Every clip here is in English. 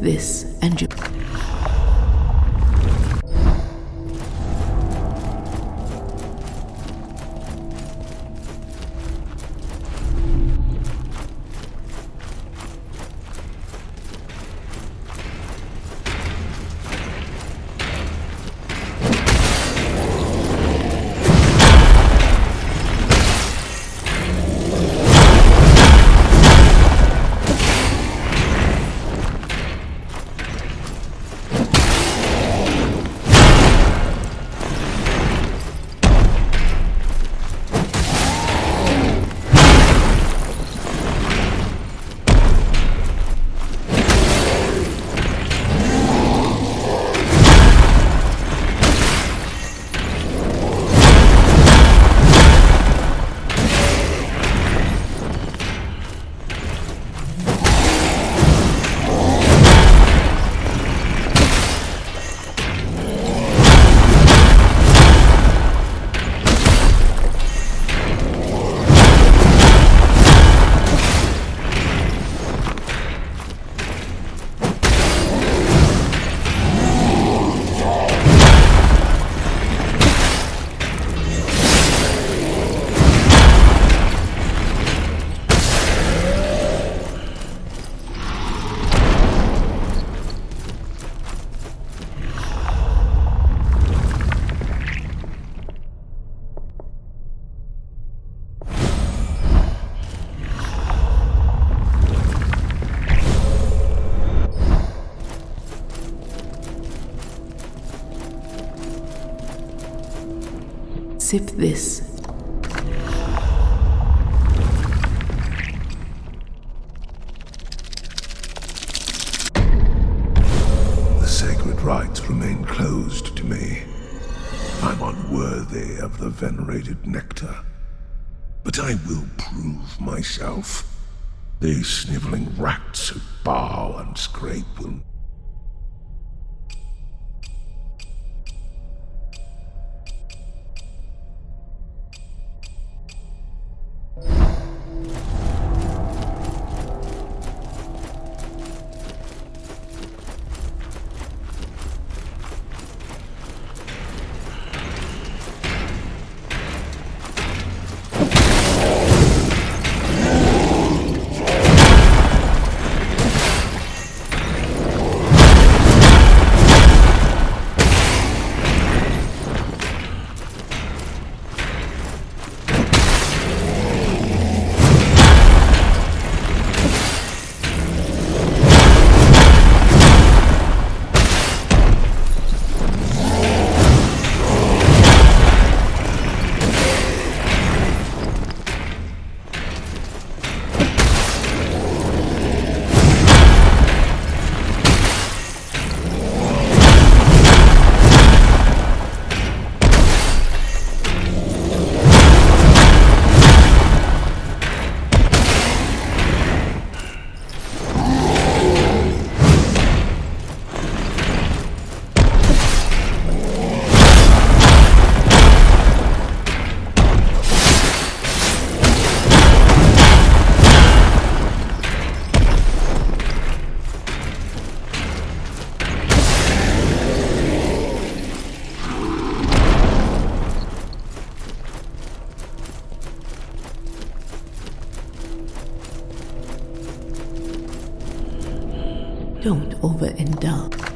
This and you. This. The sacred rites remain closed to me. I'm unworthy of the venerated nectar. But I will prove myself. These sniveling rats who bow and scrape will Don't overindulge.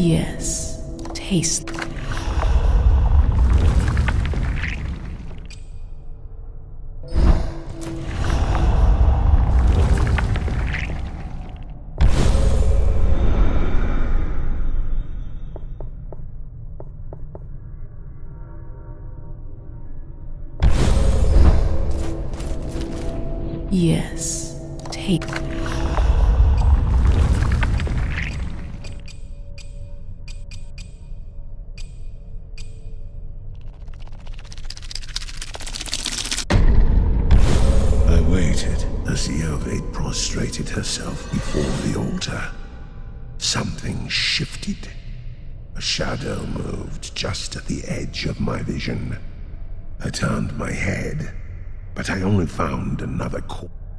Yes. Taste. I only found another corpse.